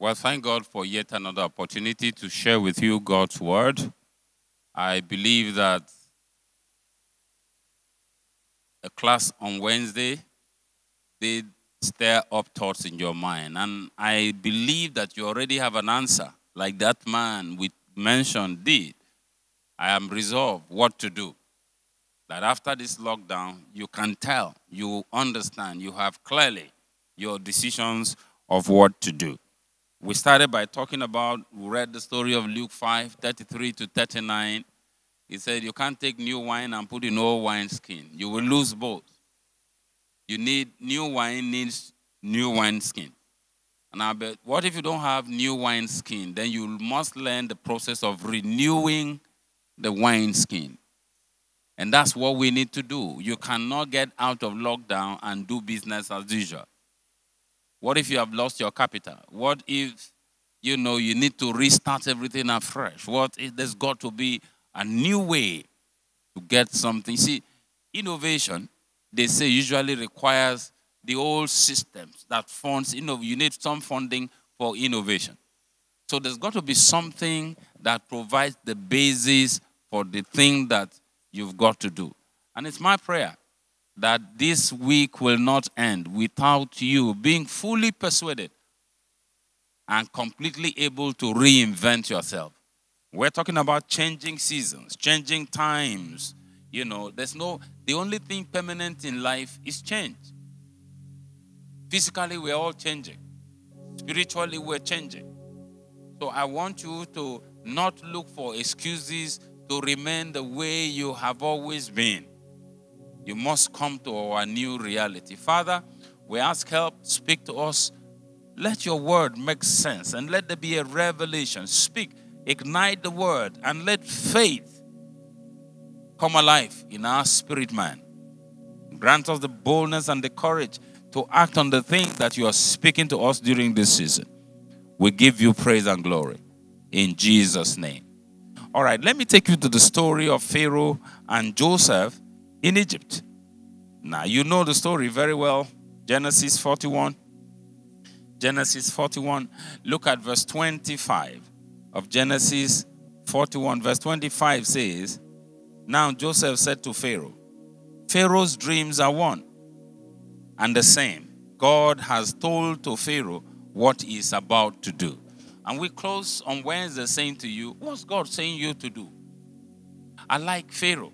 Well, thank God for yet another opportunity to share with you God's word. I believe that a class on Wednesday did stir up thoughts in your mind. And I believe that you already have an answer, like that man we mentioned did. I am resolved what to do. That after this lockdown, you can tell, you understand, you have clearly your decisions of what to do. We started by talking about, we read the story of Luke 5 33 to 39. He said, You can't take new wine and put in old wine skin. You will lose both. You need new wine needs new wine skin. And I bet, what if you don't have new wine skin? Then you must learn the process of renewing the wine skin. And that's what we need to do. You cannot get out of lockdown and do business as usual. What if you have lost your capital? What if, you know, you need to restart everything afresh? What if there's got to be a new way to get something? See, innovation, they say, usually requires the old systems that funds, you know, you need some funding for innovation. So there's got to be something that provides the basis for the thing that you've got to do. And it's my prayer that this week will not end without you being fully persuaded and completely able to reinvent yourself. We're talking about changing seasons, changing times. You know, there's no, the only thing permanent in life is change. Physically, we're all changing, spiritually, we're changing. So I want you to not look for excuses to remain the way you have always been. You must come to our new reality. Father, we ask help, speak to us. Let your word make sense and let there be a revelation. Speak, ignite the word, and let faith come alive in our spirit man. Grant us the boldness and the courage to act on the thing that you are speaking to us during this season. We give you praise and glory in Jesus' name. All right, let me take you to the story of Pharaoh and Joseph in Egypt. Now, you know the story very well. Genesis 41. Genesis 41. Look at verse 25 of Genesis 41. Verse 25 says, Now Joseph said to Pharaoh, Pharaoh's dreams are one and the same. God has told to Pharaoh what he is about to do. And we close on Wednesday saying to you, What's God saying you to do? I like Pharaoh.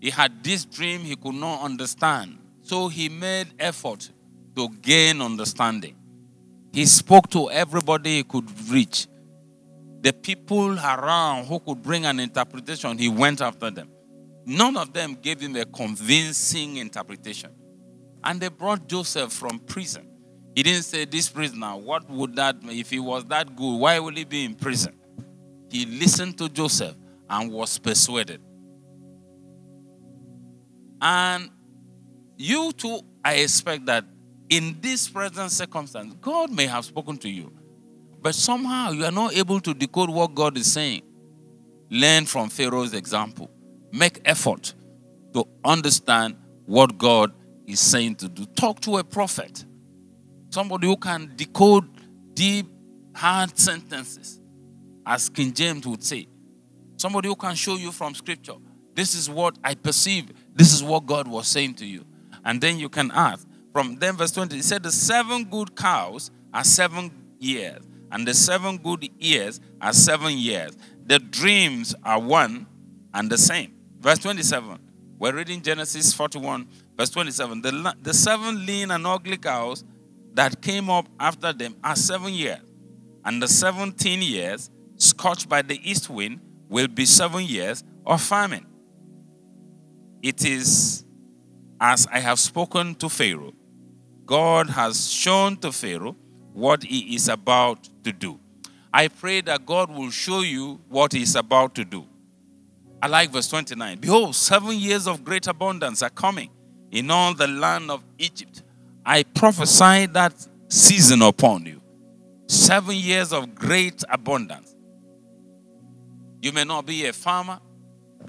He had this dream he could not understand. So he made effort to gain understanding. He spoke to everybody he could reach. The people around who could bring an interpretation, he went after them. None of them gave him a convincing interpretation. And they brought Joseph from prison. He didn't say, This prisoner, what would that, if he was that good, why would he be in prison? He listened to Joseph and was persuaded. And you too, I expect that in this present circumstance, God may have spoken to you, but somehow you are not able to decode what God is saying. Learn from Pharaoh's example. Make effort to understand what God is saying to do. Talk to a prophet, somebody who can decode deep, hard sentences, as King James would say. Somebody who can show you from scripture. This is what I perceive. This is what God was saying to you. And then you can ask. From then, verse 20, he said, The seven good cows are seven years, and the seven good years are seven years. The dreams are one and the same. Verse 27, we're reading Genesis 41, verse 27. The, the seven lean and ugly cows that came up after them are seven years, and the 17 years, scorched by the east wind, will be seven years of famine. It is as I have spoken to Pharaoh. God has shown to Pharaoh what he is about to do. I pray that God will show you what he is about to do. I like verse 29. Behold, seven years of great abundance are coming in all the land of Egypt. I prophesy that season upon you. Seven years of great abundance. You may not be a farmer,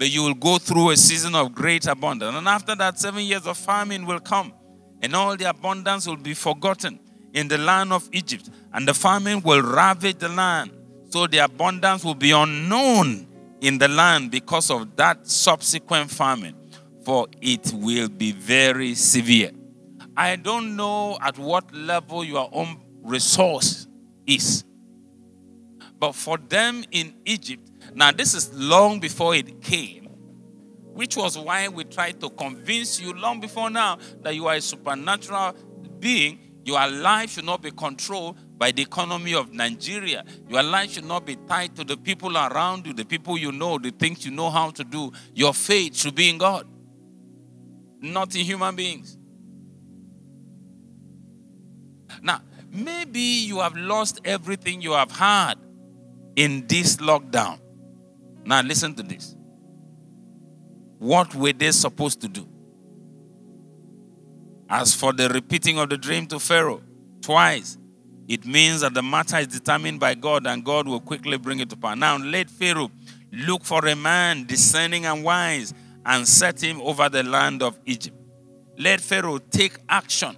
but you will go through a season of great abundance. And after that, seven years of famine will come, and all the abundance will be forgotten. in the land of Egypt, and the famine will ravage the land. So the abundance will be unknown in the land because of that subsequent famine, for it will be very severe. I don't know at what level your own resource is. But for them in Egypt, now this is long before it came, which was why we tried to convince you long before now that you are a supernatural being. Your life should not be controlled by the economy of Nigeria. Your life should not be tied to the people around you, the people you know, the things you know how to do. Your faith should be in God, not in human beings. Now, maybe you have lost everything you have had in this lockdown. Now, listen to this. What were they supposed to do? As for the repeating of the dream to Pharaoh twice, it means that the matter is determined by God and God will quickly bring it to pass. Now, let Pharaoh look for a man discerning and wise and set him over the land of Egypt. Let Pharaoh take action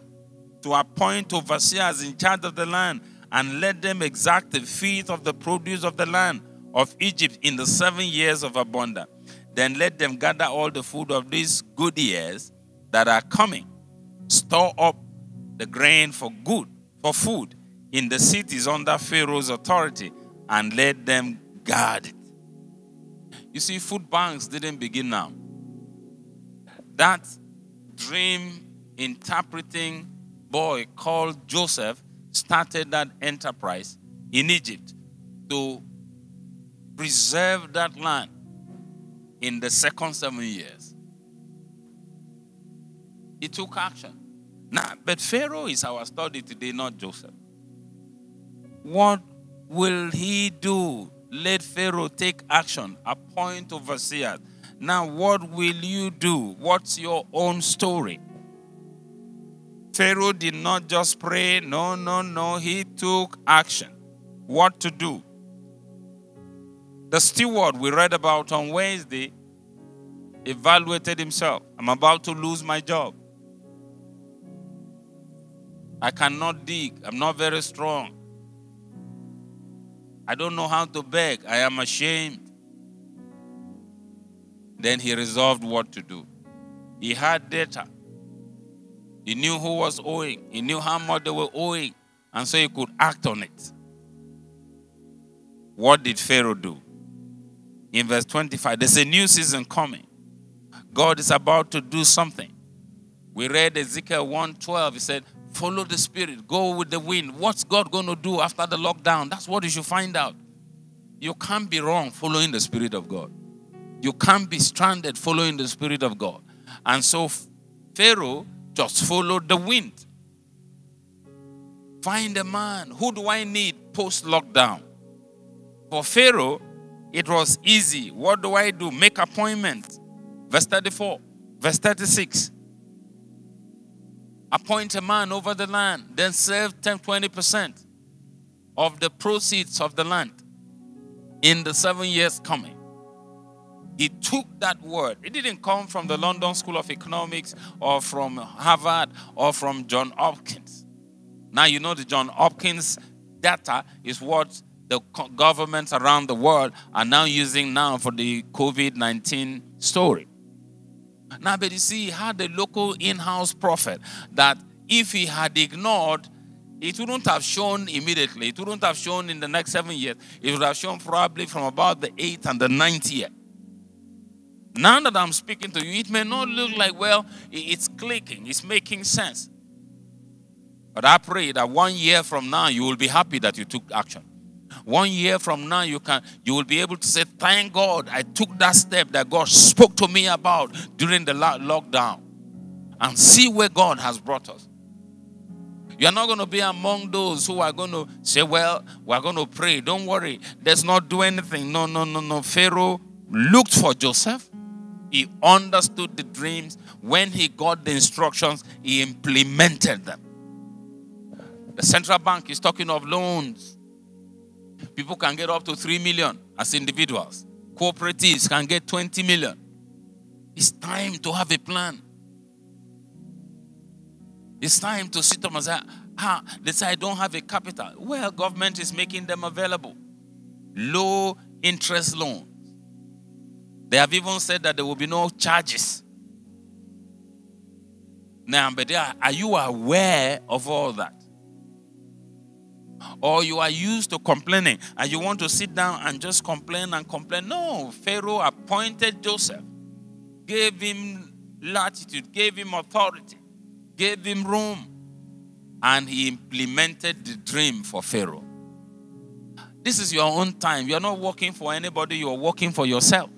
to appoint overseers in charge of the land and let them exact the fifth of the produce of the land of Egypt in the seven years of abundance. Then let them gather all the food of these good years that are coming, store up the grain for good, for food in the cities under Pharaoh's authority, and let them guard it. You see, food banks didn't begin now. That dream interpreting boy called Joseph started that enterprise in Egypt to preserve that land in the second seven years. He took action. Now, but Pharaoh is our study today, not Joseph. What will he do? Let Pharaoh take action, appoint overseers. Now, what will you do? What's your own story? Pharaoh did not just pray. No, no, no. He took action. What to do? The steward we read about on Wednesday evaluated himself. I'm about to lose my job. I cannot dig. I'm not very strong. I don't know how to beg. I am ashamed. Then he resolved what to do. He had data. He knew who was owing, he knew how much they were owing, and so he could act on it. What did Pharaoh do? In verse 25, there's a new season coming. God is about to do something. We read Ezekiel 1:12. He said, Follow the spirit, go with the wind. What's God going to do after the lockdown? That's what you should find out. You can't be wrong following the spirit of God. You can't be stranded following the spirit of God. And so Pharaoh just follow the wind. Find a man. Who do I need post lockdown? For Pharaoh, it was easy. What do I do? Make appointment. Verse 34, verse 36. Appoint a man over the land, then serve 10 20% of the proceeds of the land in the seven years coming. He took that word. It didn't come from the London School of Economics or from Harvard or from John Hopkins. Now, you know the John Hopkins data is what the governments around the world are now using now for the COVID 19 story. Now, but you see, he had a local in house prophet that if he had ignored, it wouldn't have shown immediately. It wouldn't have shown in the next seven years. It would have shown probably from about the eighth and the ninth year. Now that I'm speaking to you, it may not look like, well, it's clicking, it's making sense. But I pray that one year from now, you will be happy that you took action. One year from now, you can you will be able to say, "Thank God, I took that step that God spoke to me about during the lockdown," and see where God has brought us. You are not going to be among those who are going to say, "Well, we're going to pray. Don't worry, let's not do anything." No, no, no, no. Pharaoh looked for Joseph. He understood the dreams. When he got the instructions, he implemented them. The central bank is talking of loans. People can get up to 3 million as individuals. Cooperatives can get 20 million. It's time to have a plan. It's time to sit up and say, Ah, they say I don't have a capital. Well, government is making them available. Low interest loans. They have even said that there will be no charges. Now, but are, are you aware of all that? Or you are used to complaining and you want to sit down and just complain and complain. No, Pharaoh appointed Joseph, gave him latitude, gave him authority, gave him room, and he implemented the dream for Pharaoh. This is your own time. You're not working for anybody, you're working for yourself.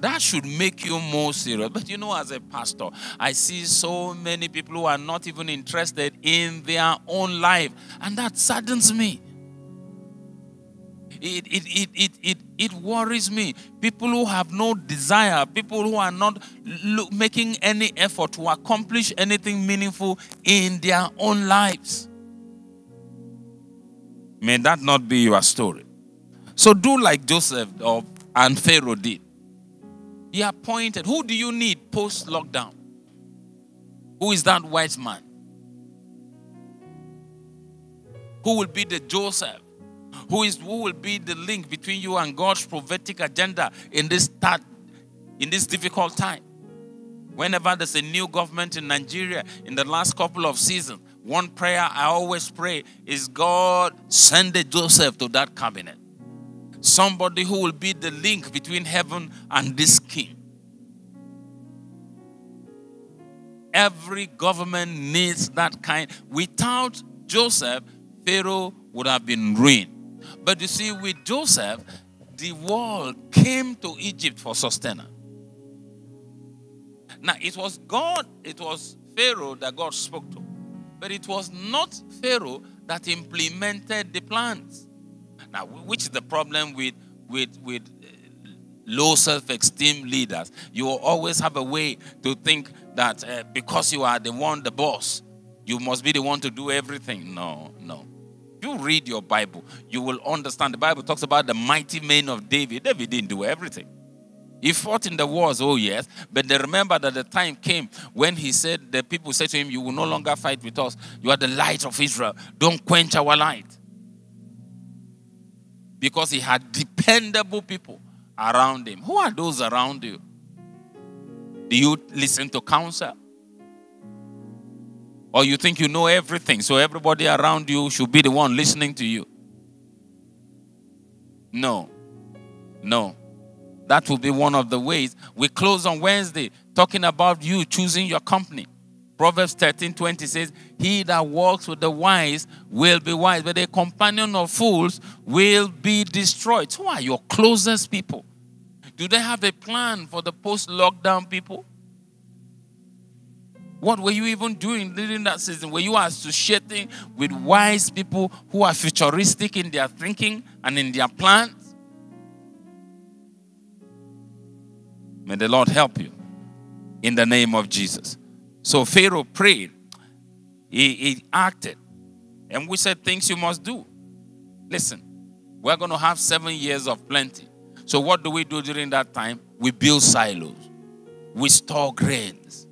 That should make you more serious. But you know, as a pastor, I see so many people who are not even interested in their own life, and that saddens me. It, it, it, it, it, it worries me. People who have no desire, people who are not making any effort to accomplish anything meaningful in their own lives. May that not be your story. So do like Joseph and Pharaoh did. He appointed. Who do you need post lockdown? Who is that wise man? Who will be the Joseph? Who is who will be the link between you and God's prophetic agenda in this start, in this difficult time? Whenever there's a new government in Nigeria in the last couple of seasons, one prayer I always pray is God send a Joseph to that cabinet somebody who will be the link between heaven and this king. Every government needs that kind. Without Joseph, Pharaoh would have been ruined. But you see, with Joseph, the world came to Egypt for sustenance. Now, it was God, it was Pharaoh that God spoke to, but it was not Pharaoh that implemented the plans. Now, which is the problem with with with uh, low self-esteem leaders? You will always have a way to think that uh, because you are the one, the boss, you must be the one to do everything. No, no. You read your Bible, you will understand. The Bible talks about the mighty men of David. David didn't do everything. He fought in the wars, oh yes, but they remember that the time came when he said, the people said to him, You will no longer fight with us. You are the light of Israel. Don't quench our light because he had dependable people around him. Who are those around you? Do you listen to counsel? Or you think you know everything, so everybody around you should be the one listening to you? No. No. That will be one of the ways. We close on Wednesday talking about you choosing your company. Proverbs 13 20 says, He that walks with the wise will be wise, but a companion of fools will be destroyed. Who are your closest people? Do they have a plan for the post lockdown people? What were you even doing during that season? Were you associating with wise people who are futuristic in their thinking and in their plans? May the Lord help you in the name of Jesus. So Pharaoh prayed, he, he acted, and we said things you must do. Listen, we're going to have seven years of plenty. So, what do we do during that time? We build silos, we store grains.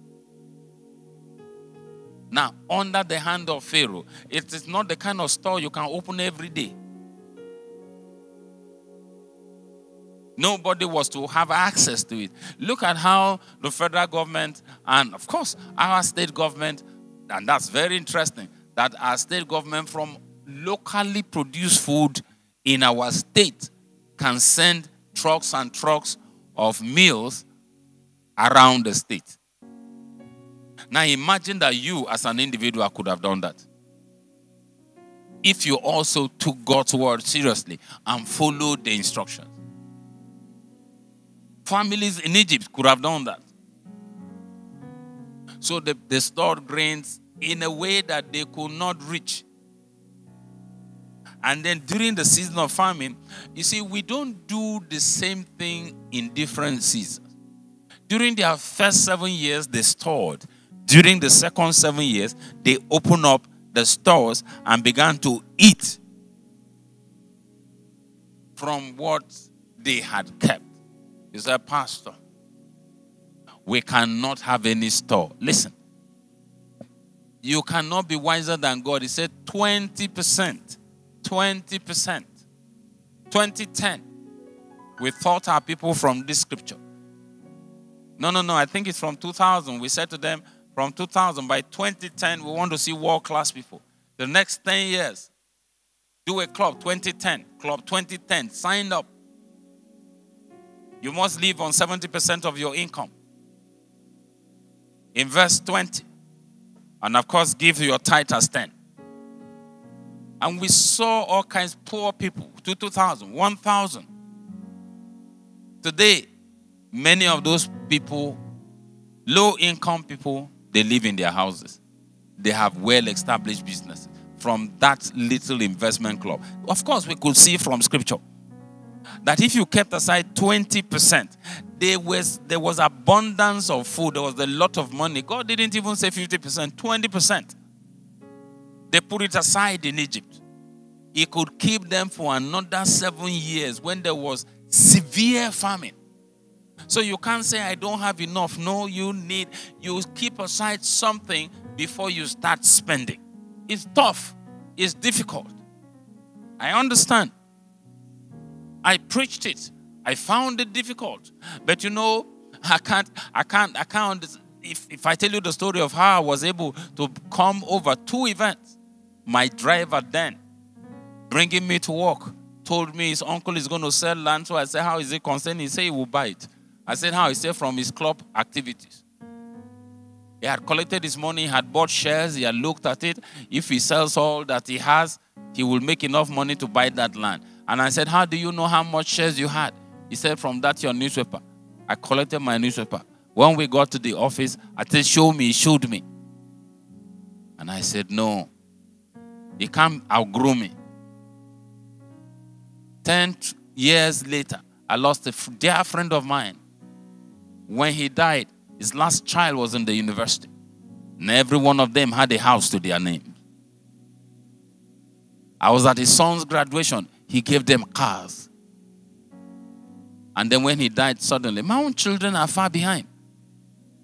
Now, under the hand of Pharaoh, it is not the kind of store you can open every day. Nobody was to have access to it. Look at how the federal government and, of course, our state government, and that's very interesting, that our state government from locally produced food in our state can send trucks and trucks of meals around the state. Now imagine that you, as an individual, could have done that. If you also took God's word seriously and followed the instructions. Families in Egypt could have done that. So they, they stored grains in a way that they could not reach. And then during the season of famine, you see, we don't do the same thing in different seasons. During their first seven years, they stored. During the second seven years, they opened up the stores and began to eat from what they had kept. He said, Pastor, we cannot have any store. Listen, you cannot be wiser than God. He said 20%. 20%. 2010. We thought our people from this scripture. No, no, no. I think it's from 2000. We said to them, from 2000, by 2010, we want to see world class people. The next 10 years, do a club 2010, club 2010, sign up. You must live on 70% of your income. Invest 20. And of course, give your tithe as 10. And we saw all kinds of poor people, 2,000, 1,000. Today, many of those people, low income people, they live in their houses. They have well established businesses from that little investment club. Of course, we could see from scripture that if you kept aside 20%, there was, there was abundance of food, there was a lot of money. God didn't even say 50%, 20%. They put it aside in Egypt. He could keep them for another seven years when there was severe famine. So you can't say, I don't have enough. No, you need, you keep aside something before you start spending. It's tough, it's difficult. I understand. I preached it. I found it difficult. But you know, I can't, I can't, I can't. If, if I tell you the story of how I was able to come over two events, my driver then, bringing me to work, told me his uncle is going to sell land. So I said, How is it concerned? He said he will buy it. I said, How? He said, From his club activities. He had collected his money, he had bought shares, he had looked at it. If he sells all that he has, he will make enough money to buy that land. And I said, How do you know how much shares you had? He said, From that, your newspaper. I collected my newspaper. When we got to the office, I said, Show me. Showed me. And I said, No. He can't outgrow me. Ten years later, I lost a dear friend of mine. When he died, his last child was in the university. And every one of them had a house to their name. I was at his son's graduation. He gave them cars. And then when he died suddenly, my own children are far behind.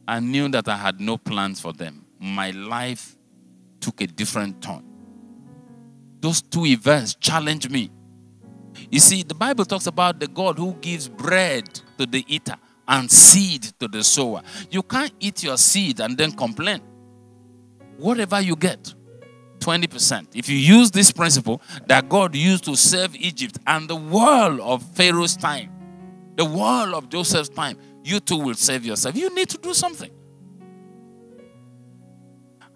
I knew that I had no plans for them. My life took a different turn. Those two events challenged me. You see, the Bible talks about the God who gives bread to the eater and seed to the sower. You can't eat your seed and then complain. Whatever you get, 20%. If you use this principle that God used to save Egypt and the world of Pharaoh's time, the world of Joseph's time, you too will save yourself. You need to do something.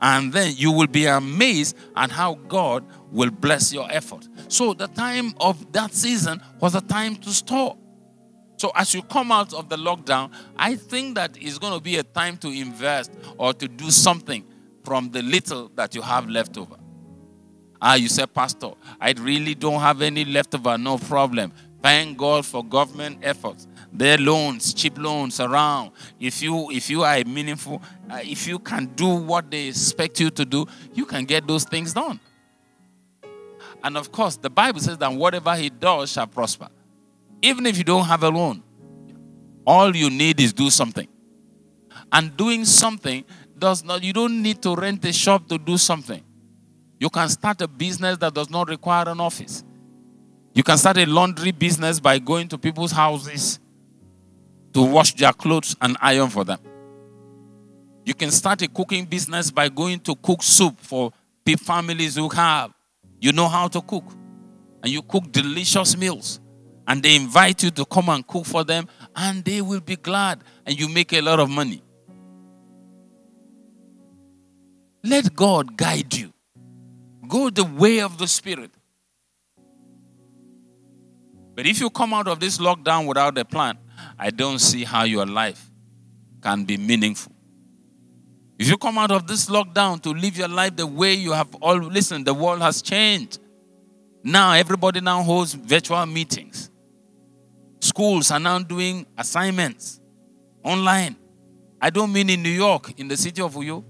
And then you will be amazed at how God will bless your effort. So the time of that season was a time to store. So as you come out of the lockdown, I think that it's going to be a time to invest or to do something from the little that you have left over. Ah, you say, Pastor, I really don't have any leftover, no problem. Thank God for government efforts. There are loans, cheap loans around. If you if you are meaningful, uh, if you can do what they expect you to do, you can get those things done. And of course, the Bible says that whatever he does shall prosper. Even if you don't have a loan, all you need is do something. And doing something does not, you don't need to rent a shop to do something. You can start a business that does not require an office. You can start a laundry business by going to people's houses to wash their clothes and iron for them. You can start a cooking business by going to cook soup for families who have. You know how to cook. And you cook delicious meals. And they invite you to come and cook for them. And they will be glad. And you make a lot of money. Let God guide you. Go the way of the Spirit. But if you come out of this lockdown without a plan, I don't see how your life can be meaningful. If you come out of this lockdown to live your life the way you have all listen, the world has changed. Now everybody now holds virtual meetings. Schools are now doing assignments online. I don't mean in New York, in the city of Uyo.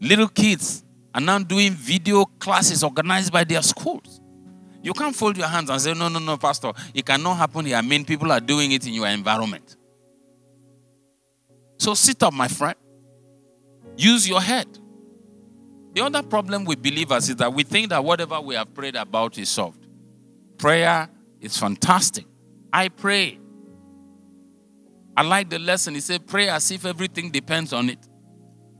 Little kids are now doing video classes organized by their schools. You can't fold your hands and say, No, no, no, Pastor, it cannot happen here. I mean, people are doing it in your environment. So sit up, my friend. Use your head. The other problem with believers is that we think that whatever we have prayed about is solved. Prayer is fantastic. I pray. I like the lesson. He said, Pray as if everything depends on it.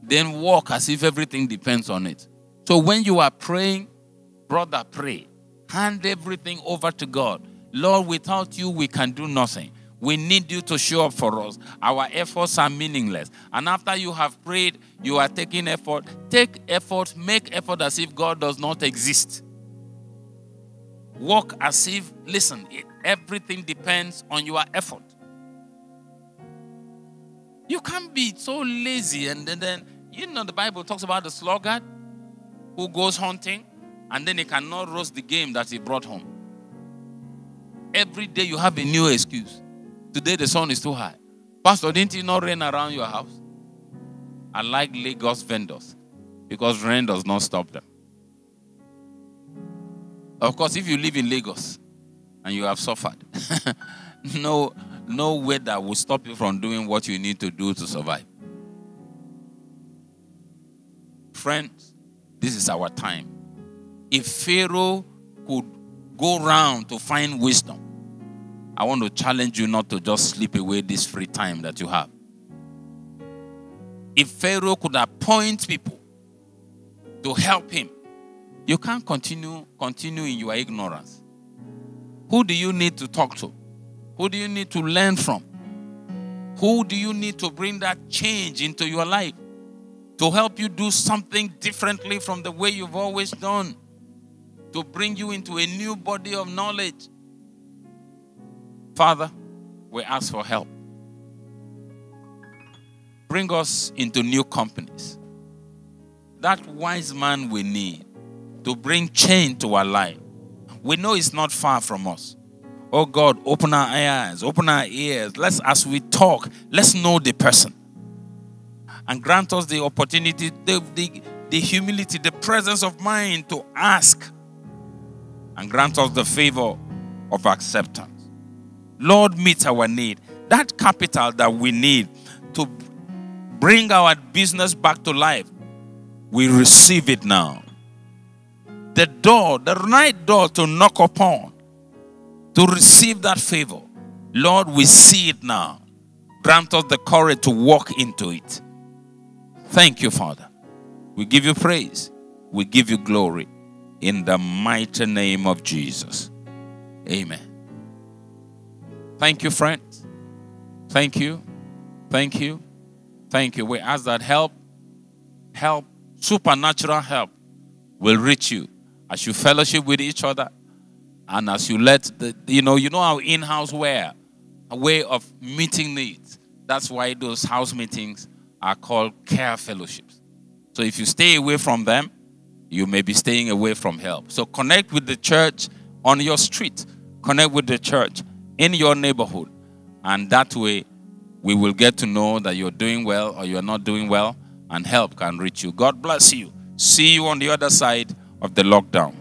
Then walk as if everything depends on it. So when you are praying, brother, pray. Hand everything over to God. Lord, without you, we can do nothing. We need you to show up for us. Our efforts are meaningless. And after you have prayed, you are taking effort. Take effort, make effort as if God does not exist. Walk as if, listen, everything depends on your effort. You can't be so lazy and then, then you know the Bible talks about the sluggard who goes hunting and then he cannot roast the game that he brought home. Every day you have a new excuse. Today the sun is too high. Pastor, didn't it not rain around your house? I like Lagos vendors because rain does not stop them. Of course, if you live in Lagos and you have suffered, no, no weather will stop you from doing what you need to do to survive. Friends, this is our time. If Pharaoh could go round to find wisdom, I want to challenge you not to just sleep away this free time that you have. If Pharaoh could appoint people to help him, you can't continue continue in your ignorance. Who do you need to talk to? Who do you need to learn from? Who do you need to bring that change into your life? To help you do something differently from the way you've always done. To bring you into a new body of knowledge. Father, we ask for help. Bring us into new companies. That wise man we need to bring change to our life. We know it's not far from us. Oh God, open our eyes, open our ears. Let's, as we talk, let's know the person. And grant us the opportunity, the, the, the humility, the presence of mind to ask. And grant us the favor of acceptance. Lord, meet our need. That capital that we need to bring our business back to life, we receive it now. The door, the right door to knock upon, to receive that favor. Lord, we see it now. Grant us the courage to walk into it. Thank you, Father. We give you praise. We give you glory. In the mighty name of Jesus. Amen. Thank you, friends. Thank you. Thank you. Thank you. We ask that help, help, supernatural help will reach you as you fellowship with each other and as you let the, you know, you know our in-house wear, a way of meeting needs. That's why those house meetings are called care fellowships. So if you stay away from them, you may be staying away from help. So connect with the church on your street. Connect with the church in your neighborhood. And that way, we will get to know that you're doing well or you're not doing well, and help can reach you. God bless you. See you on the other side of the lockdown.